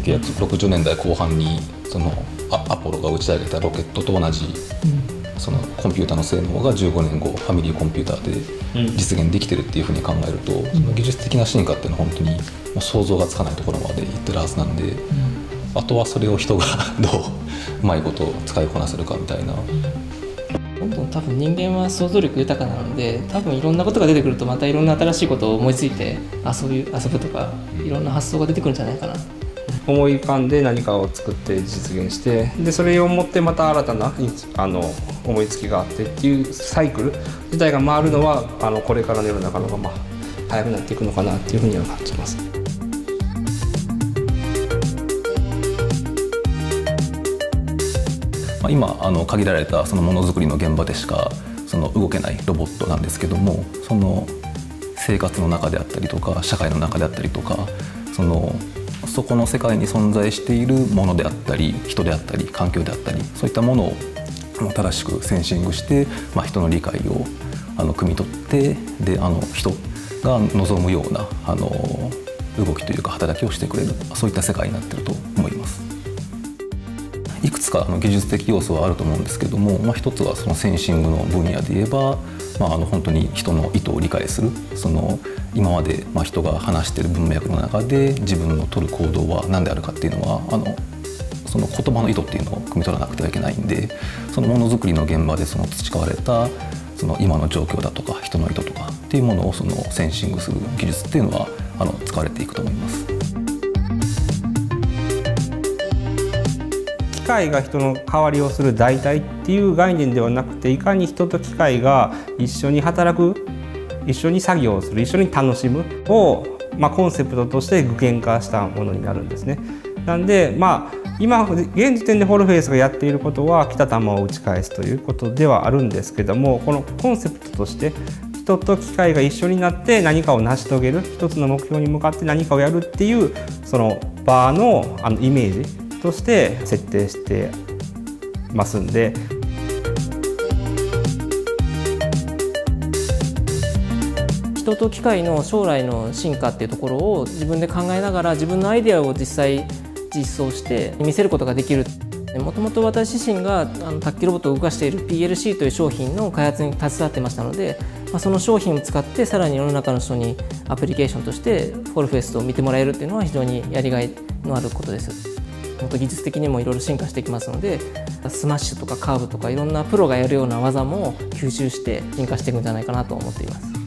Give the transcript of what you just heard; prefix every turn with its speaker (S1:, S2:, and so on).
S1: 1960年代後半にそのアポロが打ち上げたロケットと同じ、そのコンピューターの性能が15年後ファミリーコンピューターで実現できてるっていうふうに考えると、その技術的な進化っていうのは本当にもう想像がつかないところまでいってるはずなんで、あとはそれを人が どううまいこと使いこなせるかみたいな。
S2: どんどん多分人間は想像力豊かなので多分いろんなことが出てくるとまたいろんな新しいことを思いついて遊び遊ぶとかいろんな発想が出てくるんじゃないかな
S3: 思い浮かんで何かを作って実現してでそれを持ってまた新たなあの思いつきがあってっていうサイクル自体が回るのはあのこれからの世の中のがまあ早くなっていくのかなっていうふうには感じます。
S1: 今あの限られたそのものづくりの現場でしかその動けないロボットなんですけどもその生活の中であったりとか社会の中であったりとかそのそこの世界に存在しているものであったり人であったり環境であったりそういったものを正しくセンシングして、まあ、人の理解をあの汲み取ってであの人が望むようなあの動きというか働きをしてくれるそういった世界になってると思います。いくつかの技術的要素はあると思うんですけども、まあ、一つはそのセンシングの分野で言えば、まあ、あの本当に人の意図を理解するその今までまあ人が話してる文脈の中で自分の取る行動は何であるかっていうのはあのその言葉の意図っていうのを汲み取らなくてはいけないんでそのものづくりの現場でその培われたその今の状況だとか人の意図とかっていうものをそのセンシングする技術っていうのはあの使われていくと思います。
S3: 械が人の代わりをする代替っていう概念ではなくていかに人と機械が一緒に働く一緒に作業をする一緒に楽しむを、まあ、コンセプトとして具現化したものになるんですね。なんでまあ今現時点でホルフェイスがやっていることは来た球を打ち返すということではあるんですけどもこのコンセプトとして人と機械が一緒になって何かを成し遂げる一つの目標に向かって何かをやるっていうその場のあのイメージとして設定してますんで
S2: 人と機械の将来の進化っていうところを自分で考えながら自分のアイデアを実際実装して見せることができるもともと私自身があの卓球ロボットを動かしている PLC という商品の開発に携わってましたので、まあ、その商品を使ってさらに世の中の人にアプリケーションとしてフォルフェウスを見てもらえるっていうのは非常にやりがいのあることです。本当技術的にもいろいろ進化していきますのでスマッシュとかカーブとかいろんなプロがやるような技も吸収して進化していくんじゃないかなと思っています。